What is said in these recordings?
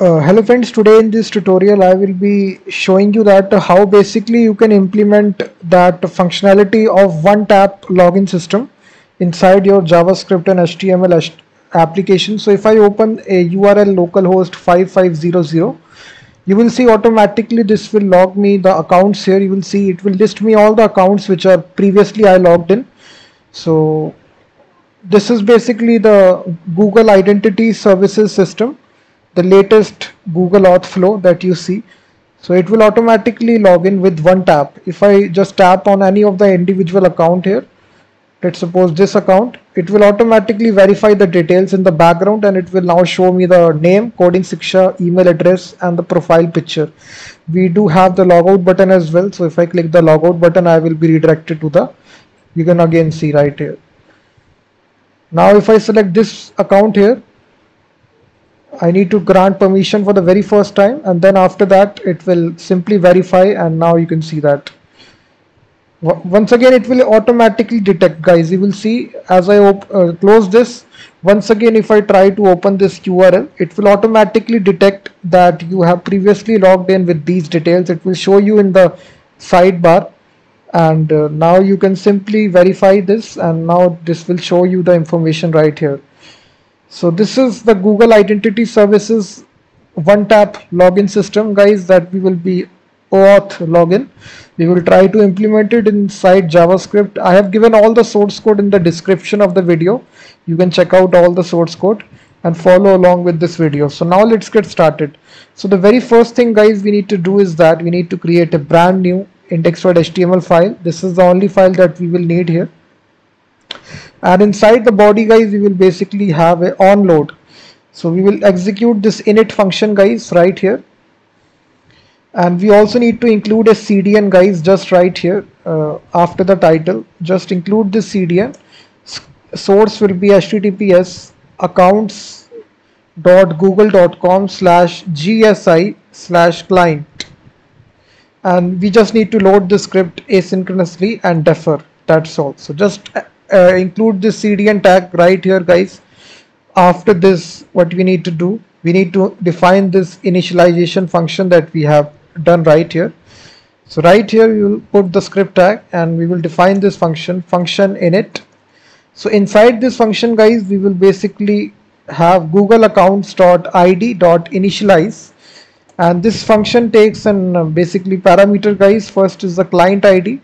Uh, hello friends, today in this tutorial I will be showing you that how basically you can implement that functionality of one tap login system inside your JavaScript and HTML application. So if I open a URL localhost 5500 you will see automatically this will log me the accounts here you will see it will list me all the accounts which are previously I logged in. So this is basically the Google Identity Services system the latest Google Auth flow that you see. So it will automatically log in with one tap. If I just tap on any of the individual account here, let's suppose this account, it will automatically verify the details in the background and it will now show me the name, coding Shiksha, email address and the profile picture. We do have the logout button as well. So if I click the logout button, I will be redirected to the, you can again see right here. Now if I select this account here, I need to grant permission for the very first time and then after that it will simply verify and now you can see that. Once again it will automatically detect. Guys you will see as I uh, close this once again if I try to open this URL it will automatically detect that you have previously logged in with these details. It will show you in the sidebar and uh, now you can simply verify this and now this will show you the information right here so this is the Google Identity Services one tap login system guys that we will be OAuth login. We will try to implement it inside JavaScript. I have given all the source code in the description of the video. You can check out all the source code and follow along with this video. So now let's get started. So the very first thing guys we need to do is that we need to create a brand new index.html file. This is the only file that we will need here and inside the body guys we will basically have a on load so we will execute this init function guys right here. And we also need to include a cdn guys just right here uh, after the title. Just include this cdn. Source will be https accounts dot google.com slash gsi slash client. And we just need to load the script asynchronously and defer. That's all. So just uh, include this CDN tag right here guys. After this what we need to do we need to define this initialization function that we have done right here. So right here will put the script tag and we will define this function function init. So inside this function guys we will basically have google accounts dot id dot initialize. And this function takes an uh, basically parameter guys. First is the client id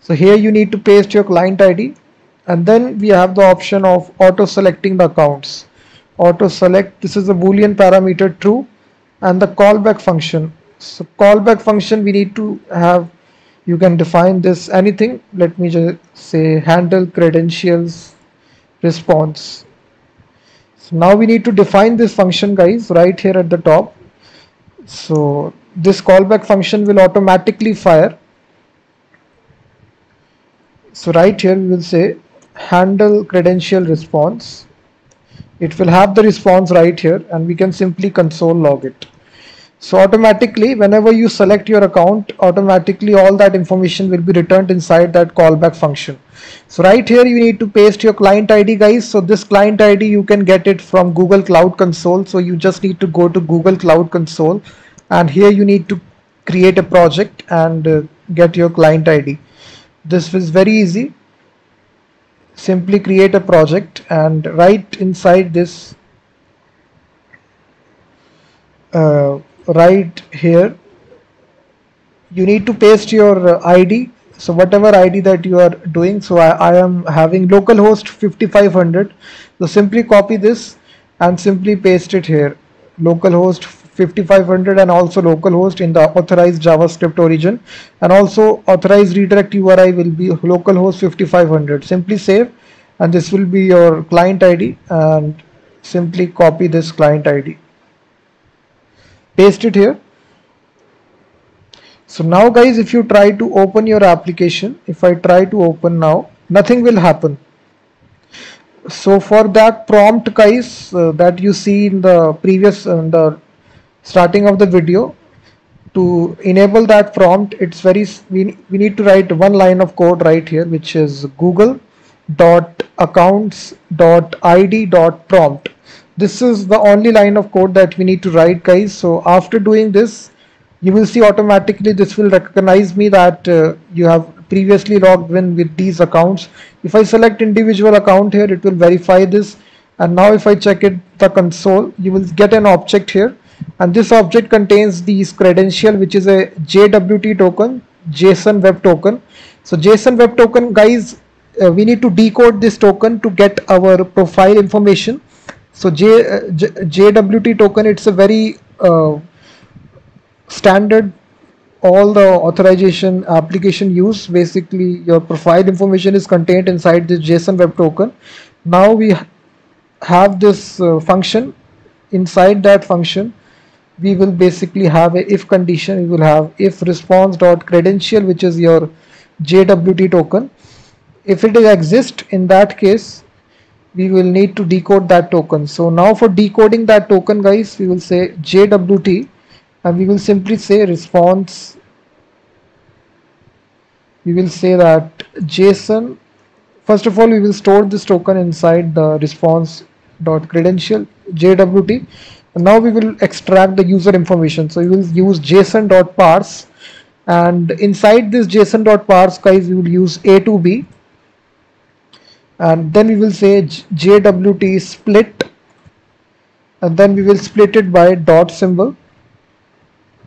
so here you need to paste your client id and then we have the option of auto selecting the accounts. Auto select this is a boolean parameter true and the callback function. So callback function we need to have you can define this anything. Let me just say handle credentials response. So now we need to define this function guys right here at the top. So this callback function will automatically fire. So right here we will say handle credential response. It will have the response right here and we can simply console log it. So automatically whenever you select your account automatically all that information will be returned inside that callback function. So right here you need to paste your client id guys. So this client id you can get it from google cloud console. So you just need to go to google cloud console and here you need to create a project and uh, get your client id this is very easy simply create a project and right inside this uh, right here. You need to paste your uh, ID so whatever ID that you are doing so I, I am having localhost 5500 so simply copy this and simply paste it here. Localhost 5500 and also localhost in the authorized JavaScript origin. And also authorized redirect URI will be localhost 5500 simply save and this will be your client ID and simply copy this client ID paste it here. So now guys if you try to open your application if I try to open now nothing will happen. So for that prompt guys uh, that you see in the previous the starting of the video to enable that prompt it's very we, we need to write one line of code right here which is google dot accounts dot id dot prompt. This is the only line of code that we need to write guys. So after doing this you will see automatically this will recognize me that uh, you have previously logged in with these accounts. If I select individual account here it will verify this. And now if I check it the console you will get an object here and this object contains these credential which is a JWT token JSON web token. So JSON web token guys uh, we need to decode this token to get our profile information. So J, uh, J JWT token it's a very uh, standard all the authorization application use. Basically your profile information is contained inside the JSON web token. Now we have this uh, function. Inside that function we will basically have a if condition we will have if response dot credential which is your JWT token. If it exists in that case we will need to decode that token. So now for decoding that token guys we will say JWT and we will simply say response. We will say that JSON first of all we will store this token inside the response dot credential JWT and now we will extract the user information. So we will use JSON dot parse and inside this JSON dot parse guys we will use atob. And then we will say JWT split. And then we will split it by dot symbol.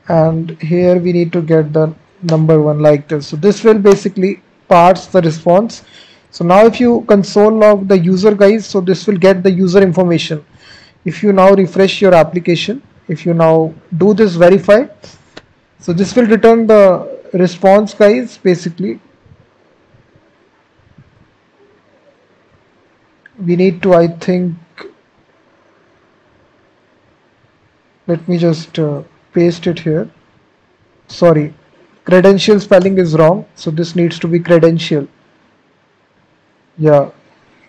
And here we need to get the number one like this. So this will basically parse the response. So now if you console log the user guys so this will get the user information if you now refresh your application if you now do this verify so this will return the response guys basically. We need to I think let me just uh, paste it here. Sorry credential spelling is wrong so this needs to be credential. Yeah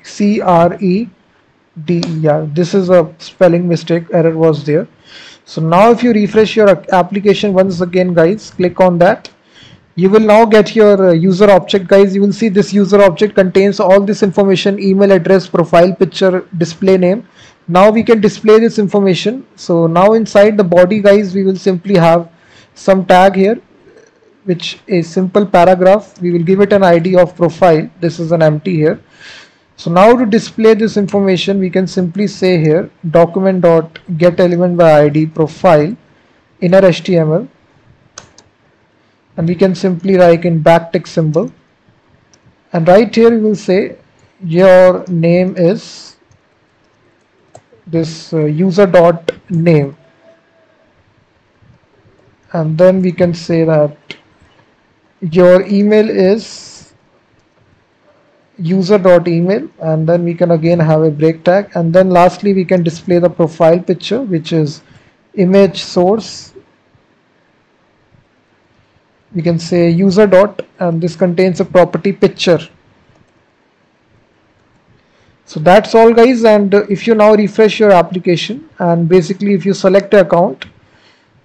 C R E D yeah this is a spelling mistake error was there. So now if you refresh your application once again guys click on that. You will now get your uh, user object guys. You will see this user object contains all this information email address profile picture display name. Now we can display this information. So now inside the body guys we will simply have some tag here which is simple paragraph. We will give it an id of profile. This is an empty here so now to display this information we can simply say here document dot get element by id profile inner html and we can simply write in backtick symbol. And right here we will say your name is this uh, user dot name. And then we can say that your email is user dot email and then we can again have a break tag. And then lastly we can display the profile picture which is image source. We can say user dot and this contains a property picture. So that's all guys. And if you now refresh your application and basically if you select an account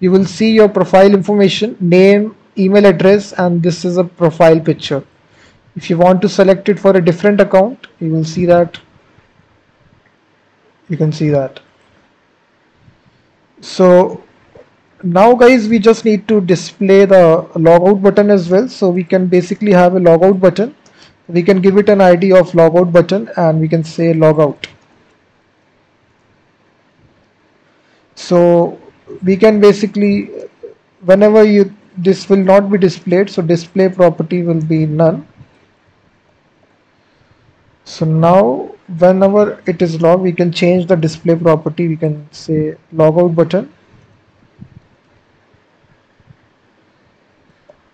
you will see your profile information name email address and this is a profile picture if you want to select it for a different account you will see that. You can see that. So now guys we just need to display the logout button as well. So we can basically have a logout button. We can give it an ID of logout button and we can say logout. So we can basically whenever you this will not be displayed so display property will be none so now whenever it is log we can change the display property. We can say logout button.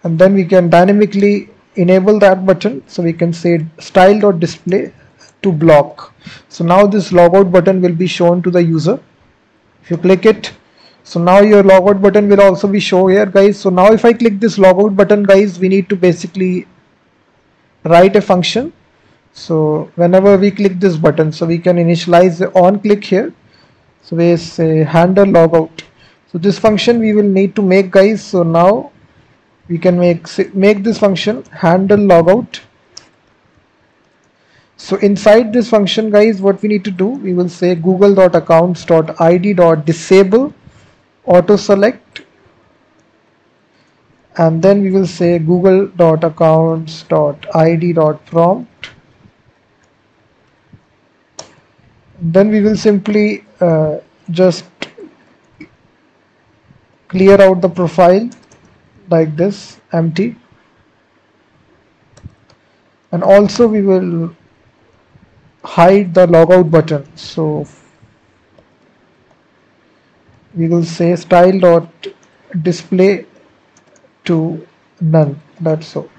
And then we can dynamically enable that button. So we can say style dot display to block. So now this logout button will be shown to the user. If you click it so now your logout button will also be shown here guys. So now if I click this logout button guys we need to basically write a function so whenever we click this button so we can initialize the on click here. So we say handle logout. So this function we will need to make guys. So now we can make make this function handle logout. So inside this function guys what we need to do we will say google.accounts.id.disable auto select and then we will say google.accounts.id.prompt then we will simply uh, just clear out the profile like this empty. And also we will hide the logout button. So we will say style dot display to none. That's all.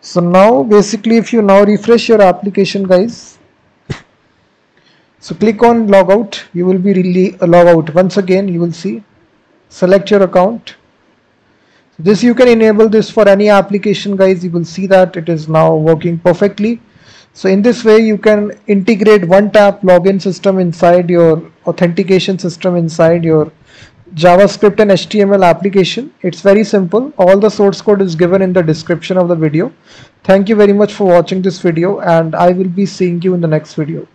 So now basically if you now refresh your application guys so click on logout you will be really uh, logout once again you will see select your account this you can enable this for any application guys you will see that it is now working perfectly so in this way you can integrate one tap login system inside your authentication system inside your JavaScript and HTML application. It's very simple. All the source code is given in the description of the video. Thank you very much for watching this video and I will be seeing you in the next video.